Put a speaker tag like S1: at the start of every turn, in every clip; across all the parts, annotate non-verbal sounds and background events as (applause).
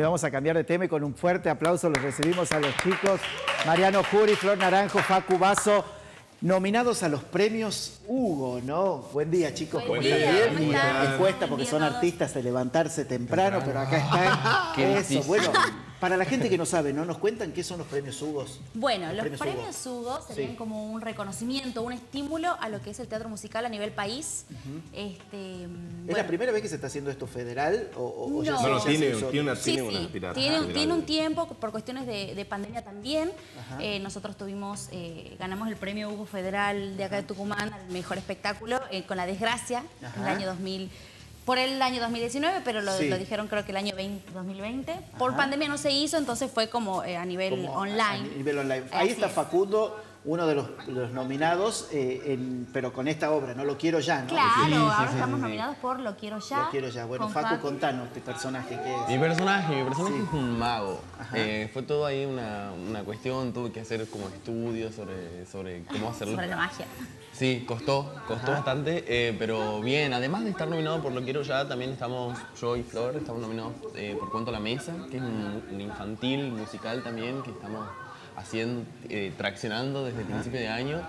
S1: Vamos a cambiar de tema y con un fuerte aplauso los recibimos a los chicos Mariano Juri, Flor Naranjo, Facu Basso, nominados a los premios Hugo, ¿no? Buen día, chicos.
S2: Buen
S1: ¿Cómo
S2: día,
S1: están?
S2: ¿cómo están?
S1: Les cuesta porque son artistas de levantarse temprano, pero acá están.
S3: Qué
S1: Eso, bueno, para la gente que no sabe, ¿no? ¿Nos cuentan qué son los premios Hugo?
S2: Bueno, los
S1: premios
S2: premios, Hugo serían
S1: Sí.
S2: como un reconocimiento, un estímulo a lo que es el teatro musical a nivel país. este,
S1: ¿Es
S2: bueno,
S1: la primera vez que se está haciendo esto federal? O, o- ya
S2: No.
S1: se-
S2: No,
S1: ya
S2: no,
S1: se
S4: tiene, tiene una,
S2: Sí,
S4: tiene una
S2: sí,
S4: aspiración
S2: tiene,
S4: federal.
S2: tiene un tiempo por cuestiones de, de pandemia también. Eh, nosotros tuvimos, eh, ganamos el premio Hugo Federal de acá de Tucumán al mejor espectáculo eh, con La Desgracia en el año 2000. Por el año 2019, pero lo,
S1: Sí.
S2: lo dijeron creo que el año 20 2020. Por
S1: Ajá.
S2: pandemia no se hizo, entonces fue como eh, a nivel
S1: Como
S2: online.
S1: a nivel online. Ahí
S2: Así
S1: está
S2: es.
S1: Facundo, uno de los, nominados, eh, en- pero con esta obra, No lo quiero ya, ¿no?
S2: Claro, ahora estamos nominados por Lo Quiero Ya.
S1: Lo quiero ya. Bueno,
S2: con
S1: Facu, contanos este personaje que es.
S3: Mi personaje, mi personaje
S1: Sí.
S3: es un mago. Eh, fue todo ahí una, una cuestión, tuve que hacer como estudios sobre, sobre cómo hacerlo.
S2: Sobre la magia.
S3: Sí, costó, costó bastante, eh, pero bien. Además de estar nominado por Lo Quiero Ya, también estamos, yo y Flor, estamos nominados eh, por Cuento a la Mesa, que es un, un infantil musical también que estamos haciendo, eh, traccionando desde el principio de año.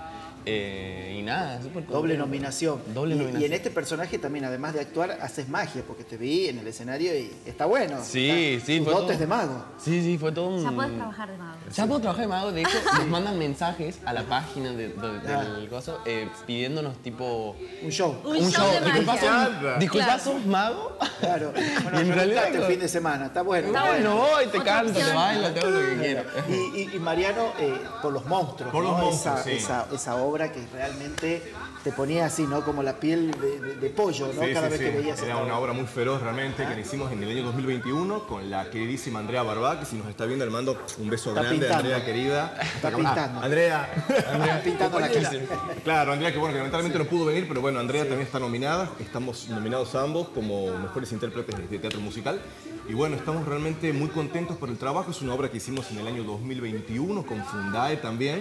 S3: Eh, y nada, súper contento.
S1: Doble nominación.
S3: Doble
S1: y,
S3: nominación.
S1: y en este personaje también, además de actuar, haces magia, porque te vi en el escenario y está bueno.
S3: Sí,
S1: Está-
S3: sí, fue
S1: dotes
S3: todo-
S1: de mago.
S3: Sí, sí, fue todo un...
S2: Ya puedes trabajar de mago.
S3: Ya puedo trabajar de mago, de hecho (laughs) nos mandan mensajes a la página de- de-
S1: Ah.
S3: del coso eh, pidiéndonos tipo
S1: Un show.
S2: Un show de
S3: Disculpa,
S2: magia.
S3: sos- disculpa,
S2: Claro.
S3: ¿sos mago?
S1: Claro. (laughs) Bueno,
S3: Y en realidad-
S1: el fin de semana. Está bueno.
S2: Está
S3: Bueno,
S1: bueno.
S3: voy, te canto, te bailo, te hago lo que quiero.
S1: Y, y- y Mariano, eh, por los monstruos,
S4: Por los
S1: ¿no?
S4: monstruos,
S1: esa,
S4: sí.
S1: esa, esa obra que realmente te ponía así, ¿no? Como la piel de, de- de pollo, ¿no?
S4: Sí,
S1: Cada
S4: sí,
S1: vez
S4: sí.
S1: que veías
S4: Era una obra muy feroz realmente que la hicimos en el año 2021 con la queridísima Andrea Barbá, que si nos está viendo le mando un beso
S1: Está
S4: grande,
S1: pintando.
S4: Andrea querida.
S1: Está
S4: Ah,
S1: pintando.
S4: Andrea.
S1: Está pintando la cara.
S4: Claro, Andrea, que bueno, que lamentablemente no pudo venir, pero bueno, Andrea también está nominada. Estamos nominados ambos como mejores intérpretes de- de teatro musical. Y bueno, estamos realmente muy contentos por el trabajo. Es una obra que hicimos en el año 2021 con Fundae también,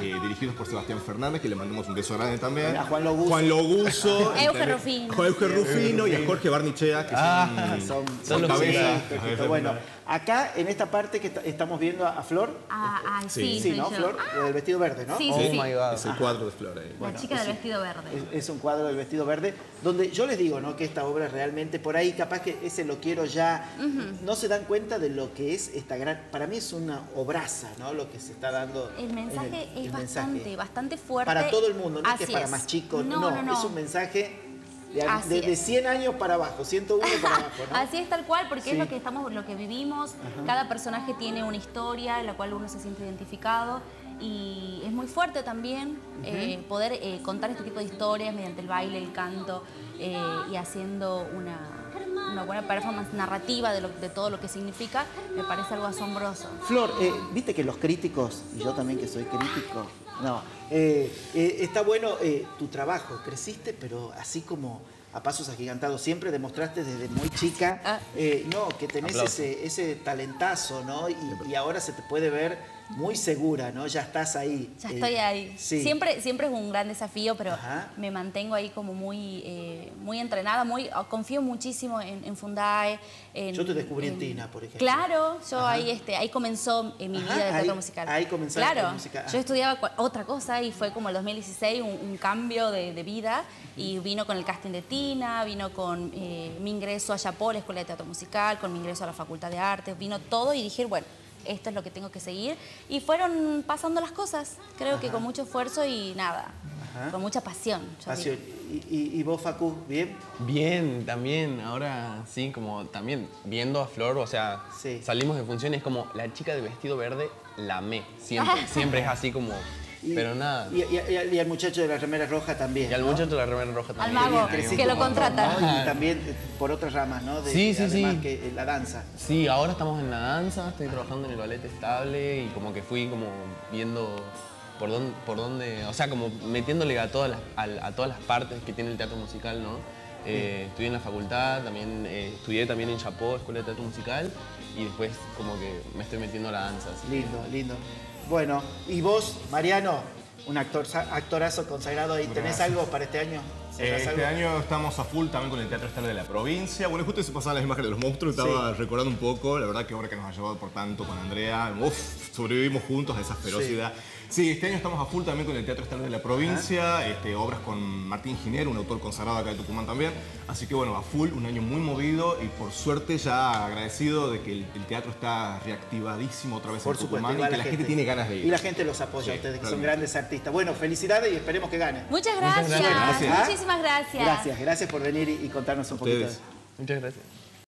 S4: eh, dirigidos por Sebastián Fernández, que le mandamos un beso grande también.
S1: A Juan Loguso.
S4: Juan Loguso. (laughs)
S2: Euge Rufino.
S4: Juan Euge Rufino y a Jorge Barnichea, que
S3: Ah,
S4: son,
S1: Son,
S3: Son los
S4: cabeza.
S3: sí,
S1: Perfecto. Bueno, acá en esta parte que estamos viendo a Flor.
S2: Ah, sí,
S1: Sí, ¿no?
S2: yo.
S1: Flor, la del vestido verde, ¿no?
S2: Sí,
S3: Oh
S2: sí,
S3: my
S2: sí.
S3: god.
S4: Es el cuadro de Flor ahí.
S2: La chica del vestido verde.
S1: Es, es un cuadro del vestido verde, donde yo les digo, ¿no? Que esta obra realmente, por ahí capaz que ese lo quiero ya, no se dan cuenta de lo que es esta gran, para mí es una obraza, ¿no? Lo que se está dando.
S2: El
S1: en
S2: mensaje
S1: el
S2: es bastante, bastante fuerte.
S1: Para todo el mundo, no es que es para más chicos, no,
S2: No, no, no.
S1: es un mensaje de, de- de
S2: es.
S1: 100 años para abajo, 101 para (laughs) abajo, ¿no?
S2: Así es tal cual, porque
S1: Sí.
S2: es lo que estamos, lo que vivimos. Cada personaje tiene una historia en la cual uno se siente identificado y es muy fuerte también eh, poder eh, contar este tipo de historias mediante el baile, el canto eh, y haciendo una, una buena performance narrativa de, lo- de todo lo que significa. Me parece algo asombroso.
S1: Flor, eh, viste que los críticos, y yo también que soy crítico, no, eh, eh, está bueno eh, tu trabajo, creciste, pero así como a pasos agigantados, siempre demostraste desde muy chica,
S2: Ah.
S1: eh, no, que tenés ese, ese talentazo, ¿no? Y, y ahora se te puede ver muy segura, ¿no? Ya estás ahí.
S2: Ya
S1: Eh,
S2: estoy ahí.
S1: Sí.
S2: Siempre, siempre es un gran desafío, pero
S1: Ajá.
S2: me mantengo ahí como muy, eh, muy entrenada, muy, confío muchísimo en, en Fundae. en-
S1: Yo te descubrí en Tina, por ejemplo.
S2: Claro, yo
S1: Ajá.
S2: ahí, este, ahí comenzó eh, mi
S1: Ajá,
S2: vida de teatro
S1: ahí-
S2: musical.
S1: ahí comenzaste
S2: Claro.
S1: Ah.
S2: yo estudiaba otra cosa y fue como el 2016 un, un cambio de, de vida y vino con el casting de Tina, vino con eh, mi ingreso a Yapó, la Escuela de Teatro Musical, con mi ingreso a la Facultad de Artes, vino todo y dije, bueno, esto es lo que tengo que seguir. Y fueron pasando las cosas, creo que con mucho esfuerzo y nada,
S1: Ajá.
S2: con mucha pasión.
S1: Pasión. Y, y- y vos, Facu, ¿bien?
S3: Bien, también, ahora sí, como también viendo a Flor, o sea,
S1: Sí.
S3: salimos de función y es como la chica de vestido verde, la amé, siempre, (laughs) siempre es así como,
S1: Y-
S3: pero nada.
S1: Y, y- y al- y al muchacho de la remera roja también.
S3: Y al
S1: ¿no?
S3: muchacho de la remera roja
S2: Al
S3: también.
S2: mago,
S3: Ahí
S1: Creciste
S2: que lo contratan.
S1: ¿no? Y también eh, por otras ramas, ¿no? De-
S3: Sí, sí,
S1: además
S3: sí.
S1: que eh, la danza.
S3: Sí, ahora estamos en la danza, estoy trabajando en el ballet estable y como que fui como viendo por dónde, por dónde o sea, como metiéndole a todas las, a, a todas las partes que tiene el teatro musical, ¿no? Eh, estudié en la facultad, también eh, estudié también en Chapó, Escuela de Teatro Musical, y después como que me estoy metiendo a la danza. así que-
S1: Lindo, lindo. Bueno, y vos, Mariano, un actor, actorazo consagrado ahí, ¿tenés
S4: Gracias.
S1: algo para este año?
S4: Eh,
S1: ¿Haces
S4: este
S1: algo?
S4: año estamos a full también con el Teatro Estatal de la provincia. Bueno, justo se pasaban las imágenes de los monstruos, estaba recordando un poco. La verdad que ahora que nos ha llevado por tanto con Andrea, uf, sobrevivimos juntos a esa ferocidad. Sí. Este año estamos a full también con el Teatro Estatal de la provincia, este, obras con Martín Ginero, un autor consagrado acá de Tucumán también. Así que bueno, a full, un año muy movido y por suerte ya agradecido de que el, el teatro está reactivadísimo otra vez
S1: Por
S4: en Tucumán
S1: y
S4: que la gente tiene ganas de ir.
S1: Y la gente los apoya
S4: Sí,
S1: a ustedes, que son grandes artistas. Bueno, felicidades y esperemos que ganen.
S2: Muchas gracias.
S3: gracias.
S1: Gracias.
S2: Muchísimas gracias.
S1: Gracias, gracias por venir y, y contarnos un poquito.
S4: Ustedes.
S3: Muchas gracias.